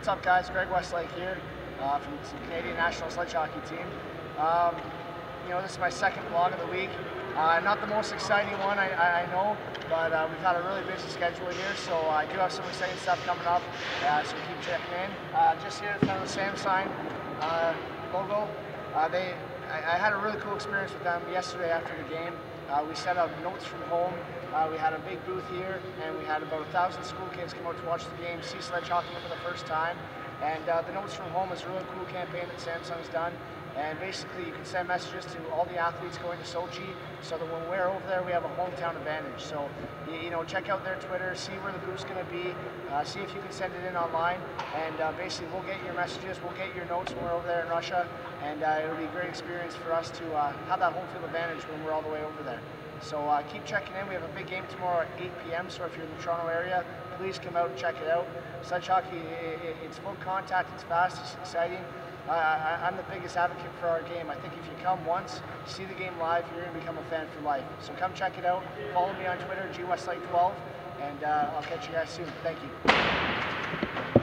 What's up, guys? Greg Westlake here uh, from the Canadian National Sledge Hockey Team. Um, you know, this is my second vlog of the week. Uh, not the most exciting one, I, I know, but uh, we've had a really busy schedule here, so I do have some exciting stuff coming up, uh, so keep checking in. Uh, just here in front of the Samsung uh, logo, they, I, I, had a really cool experience with them yesterday after the game. we set up notes from home. we had a big booth here, and we had about a thousand school kids come out to watch the game, see sledge hockey for the first time. And the Notes from Home is a really cool campaign that Samsung's done. And basically, you can send messages to all the athletes going to Sochi, so that when we're over there, we have a hometown advantage. So, you, know, check out their Twitter, see where the booth's going to be, uh, see if you can send it in online, and uh, basically, we'll get your messages, we'll get your notes when we're over there in Russia, and uh, it'll be a great experience for us to uh, have that home field advantage when we're all the way over there. So uh, keep checking in. We have a big game tomorrow at 8 p.m. So if you're in the Toronto area, please come out and check it out. Sledge hockey, it's full contact, it's fast, it's exciting. I, am the biggest advocate for our game. I think if you come once, see the game live, you're going to become a fan for life. So come check it out. Follow me on Twitter, gwestlake12, and uh, I'll catch you guys soon. Thank you.